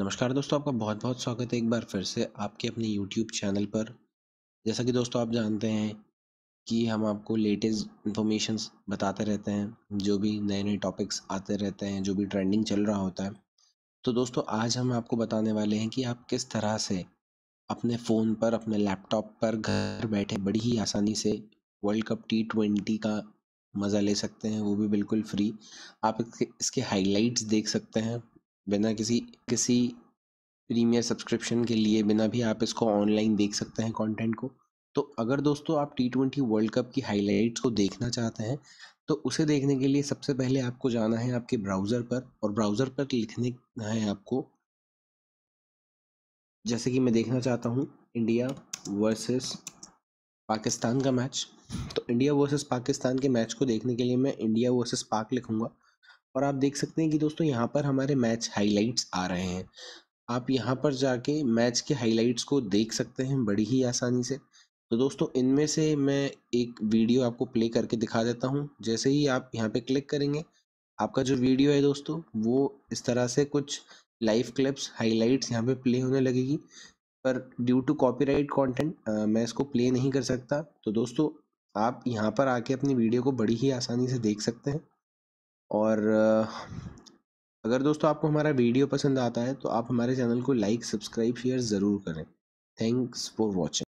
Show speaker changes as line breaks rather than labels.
नमस्कार दोस्तों, आपका बहुत बहुत स्वागत है एक बार फिर से आपके अपने यूट्यूब चैनल पर। जैसा कि दोस्तों आप जानते हैं कि हम आपको लेटेस्ट इन्फॉर्मेशन बताते रहते हैं, जो भी नए नए टॉपिक्स आते रहते हैं, जो भी ट्रेंडिंग चल रहा होता है। तो दोस्तों, आज हम आपको बताने वाले हैं कि आप किस तरह से अपने फ़ोन पर, अपने लैपटॉप पर घर बैठे बड़ी ही आसानी से वर्ल्ड कप टी ट्वेंटी का मज़ा ले सकते हैं, वो भी बिल्कुल फ्री। आप इसके हाइलाइट्स देख सकते हैं बिना किसी किसी प्रीमियर सब्सक्रिप्शन के लिए, बिना भी आप इसको ऑनलाइन देख सकते हैं कंटेंट को। तो अगर दोस्तों आप टी ट्वेंटी वर्ल्ड कप की हाइलाइट्स को देखना चाहते हैं तो उसे देखने के लिए सबसे पहले आपको जाना है आपके ब्राउज़र पर और ब्राउज़र पर लिखने है आपको जैसे कि मैं देखना चाहता हूँ इंडिया वर्सेस पाकिस्तान का मैच तो इंडिया वर्सेस पाकिस्तान के मैच को देखने के लिए मैं इंडिया वर्सेस पाक लिखूँगा। और आप देख सकते हैं कि दोस्तों यहाँ पर हमारे मैच हाइलाइट्स आ रहे हैं। आप यहाँ पर जाके मैच के हाइलाइट्स को देख सकते हैं बड़ी ही आसानी से। तो दोस्तों इनमें से मैं एक वीडियो आपको प्ले करके दिखा देता हूँ। जैसे ही आप यहाँ पे क्लिक करेंगे, आपका जो वीडियो है दोस्तों, वो इस तरह से कुछ लाइव क्लिप्स हाईलाइट्स यहाँ पे प्ले होने लगेगी। पर ड्यू टू कॉपीराइट कंटेंट मैं इसको प्ले नहीं कर सकता। तो दोस्तों आप यहाँ पर आके अपनी वीडियो को बड़ी ही आसानी से देख सकते हैं। और अगर दोस्तों आपको हमारा वीडियो पसंद आता है तो आप हमारे चैनल को लाइक, सब्सक्राइब, शेयर ज़रूर करें। Thanks for watching.